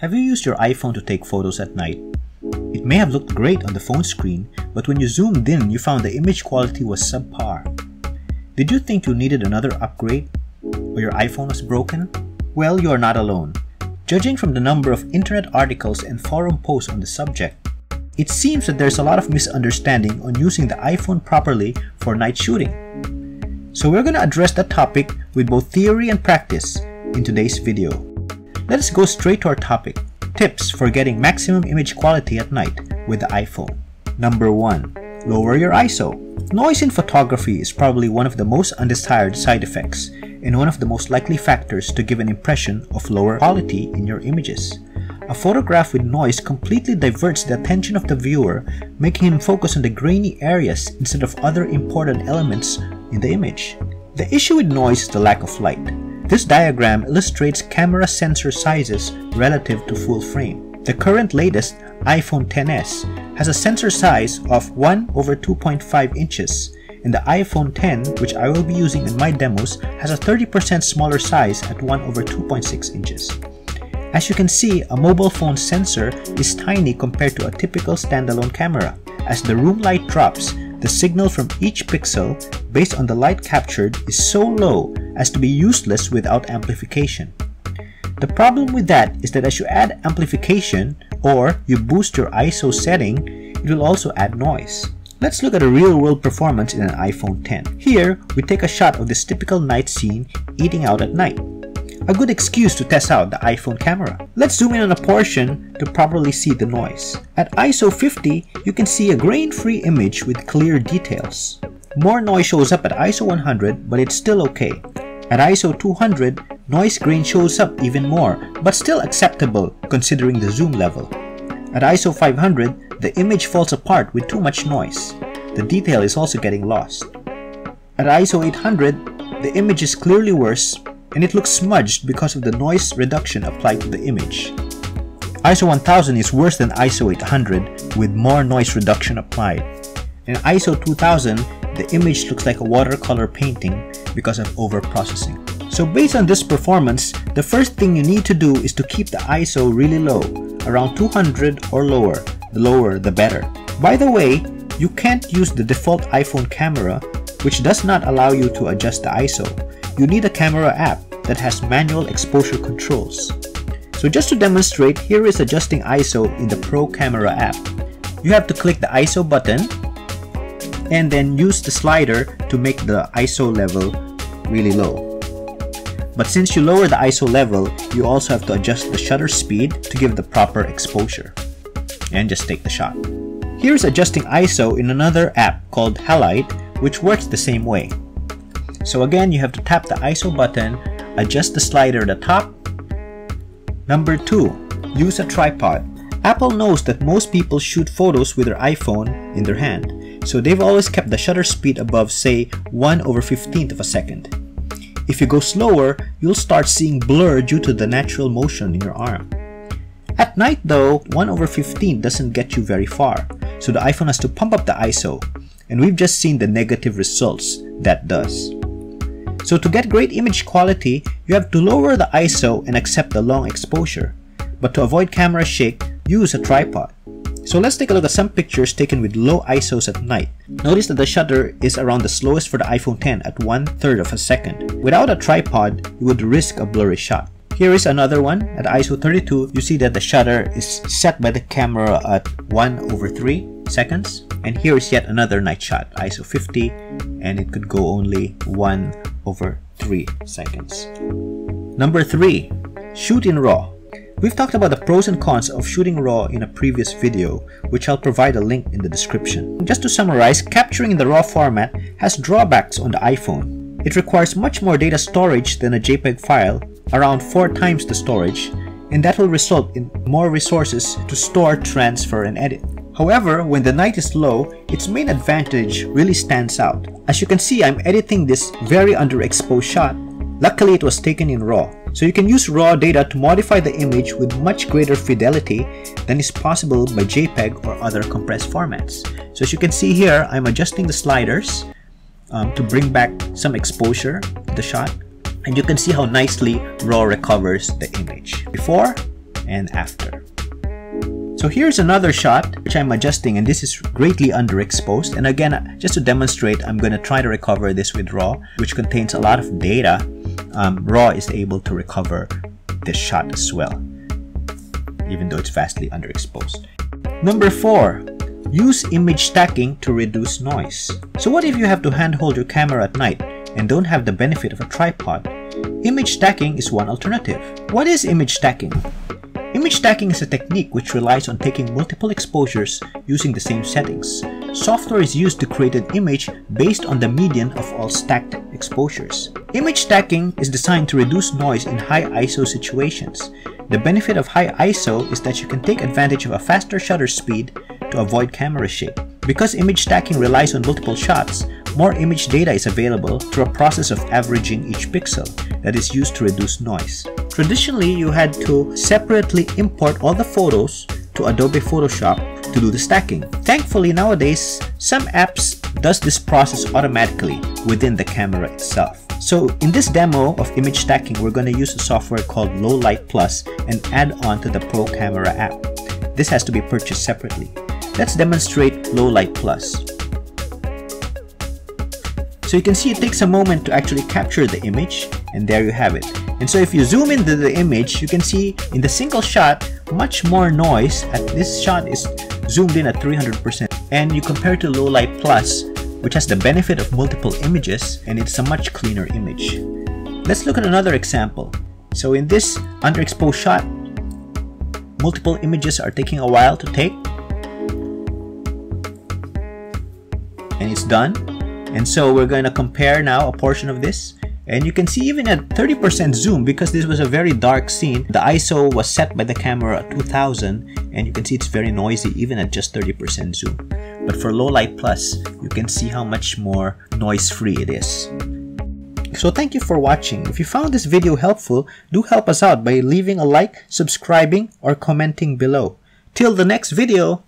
Have you used your iPhone to take photos at night? It may have looked great on the phone screen, but when you zoomed in, you found the image quality was subpar. Did you think you needed another upgrade? Or your iPhone was broken? Well, you are not alone. Judging from the number of internet articles and forum posts on the subject, it seems that there's a lot of misunderstanding on using the iPhone properly for night shooting. So we're going to address that topic with both theory and practice in today's video. Let us go straight to our topic, tips for getting maximum image quality at night with the iPhone. Number 1. Lower your ISO. Noise in photography is probably one of the most undesired side effects and one of the most likely factors to give an impression of lower quality in your images. A photograph with noise completely diverts the attention of the viewer, making him focus on the grainy areas instead of other important elements in the image. The issue with noise is the lack of light. This diagram illustrates camera sensor sizes relative to full frame. The current latest iPhone XS has a sensor size of 1 over 2.5 inches, and the iPhone 10, which I will be using in my demos, has a 30% smaller size at 1 over 2.6 inches. As you can see, a mobile phone sensor is tiny compared to a typical standalone camera. As the room light drops, the signal from each pixel, based on the light captured, is so low as to be useless without amplification. The problem with that is that as you add amplification or you boost your ISO setting, it will also add noise. Let's look at a real-world performance in an iPhone 10. Here, we take a shot of this typical night scene eating out at night. A good excuse to test out the iPhone camera. Let's zoom in on a portion to properly see the noise. At ISO 50, you can see a grain-free image with clear details. More noise shows up at ISO 100, but it's still okay. At ISO 200, noise grain shows up even more, but still acceptable considering the zoom level. At ISO 500, the image falls apart with too much noise. The detail is also getting lost. At ISO 800, the image is clearly worse and it looks smudged because of the noise reduction applied to the image. ISO 1000 is worse than ISO 800 with more noise reduction applied. And ISO 2000, the image looks like a watercolor painting because of overprocessing. So based on this performance, the first thing you need to do is to keep the ISO really low, around 200 or lower. The lower the better. By the way, you can't use the default iPhone camera, which does not allow you to adjust the ISO. You need a camera app that has manual exposure controls. So just to demonstrate, here is adjusting ISO in the Pro Camera app. You have to click the ISO button and then use the slider to make the ISO level really low. But since you lower the ISO level, you also have to adjust the shutter speed to give the proper exposure. And just take the shot. Here's adjusting ISO in another app called Halide, which works the same way. So again, you have to tap the ISO button, adjust the slider at the top. Number 2. Use a tripod. Apple knows that most people shoot photos with their iPhone in their hand, so they've always kept the shutter speed above say 1 over 15th of a second. If you go slower, you'll start seeing blur due to the natural motion in your arm. At night though, 1 over 15 doesn't get you very far, so the iPhone has to pump up the ISO, and we've just seen the negative results that does. So to get great image quality, you have to lower the ISO and accept the long exposure. But to avoid camera shake, use a tripod. So let's take a look at some pictures taken with low ISOs at night. Notice that the shutter is around the slowest for the iPhone 10 at 1 third of a second. Without a tripod, you would risk a blurry shot. Here is another one. At ISO 32, you see that the shutter is set by the camera at 1 over 3 seconds. And here is yet another night shot, ISO 50, and it could go only 1 over 3 seconds. Number 3. Shoot in RAW. We've talked about the pros and cons of shooting RAW in a previous video, which I'll provide a link in the description. Just to summarize, capturing in the RAW format has drawbacks on the iPhone. It requires much more data storage than a JPEG file, around 4 times the storage, and that will result in more resources to store, transfer, and edit. However, when the night is low, its main advantage really stands out. As you can see, I'm editing this very underexposed shot. Luckily, it was taken in RAW. So you can use raw data to modify the image with much greater fidelity than is possible by JPEG or other compressed formats. So as you can see here, I'm adjusting the sliders um, to bring back some exposure to the shot. And you can see how nicely RAW recovers the image. Before, and after. So here's another shot which I'm adjusting and this is greatly underexposed and again just to demonstrate I'm going to try to recover this with RAW which contains a lot of data. Um, RAW is able to recover this shot as well even though it's vastly underexposed. Number 4. Use image stacking to reduce noise. So what if you have to handhold your camera at night and don't have the benefit of a tripod? Image stacking is one alternative. What is image stacking? Image stacking is a technique which relies on taking multiple exposures using the same settings. Software is used to create an image based on the median of all stacked exposures. Image stacking is designed to reduce noise in high ISO situations. The benefit of high ISO is that you can take advantage of a faster shutter speed to avoid camera shake. Because image stacking relies on multiple shots, more image data is available through a process of averaging each pixel that is used to reduce noise. Traditionally, you had to separately import all the photos to Adobe Photoshop to do the stacking. Thankfully, nowadays, some apps does this process automatically within the camera itself. So in this demo of image stacking, we're going to use a software called Low Light Plus and add on to the Pro Camera app. This has to be purchased separately. Let's demonstrate Low Light Plus. So you can see it takes a moment to actually capture the image and there you have it. And so if you zoom into the image, you can see in the single shot, much more noise. At this shot is zoomed in at 300% and you compare it to Lowlight Plus, which has the benefit of multiple images and it's a much cleaner image. Let's look at another example. So in this underexposed shot, multiple images are taking a while to take and it's done and so we're going to compare now a portion of this. And you can see even at 30% zoom, because this was a very dark scene, the ISO was set by the camera at 2000, and you can see it's very noisy even at just 30% zoom. But for low light plus, you can see how much more noise-free it is. So thank you for watching. If you found this video helpful, do help us out by leaving a like, subscribing, or commenting below. Till the next video!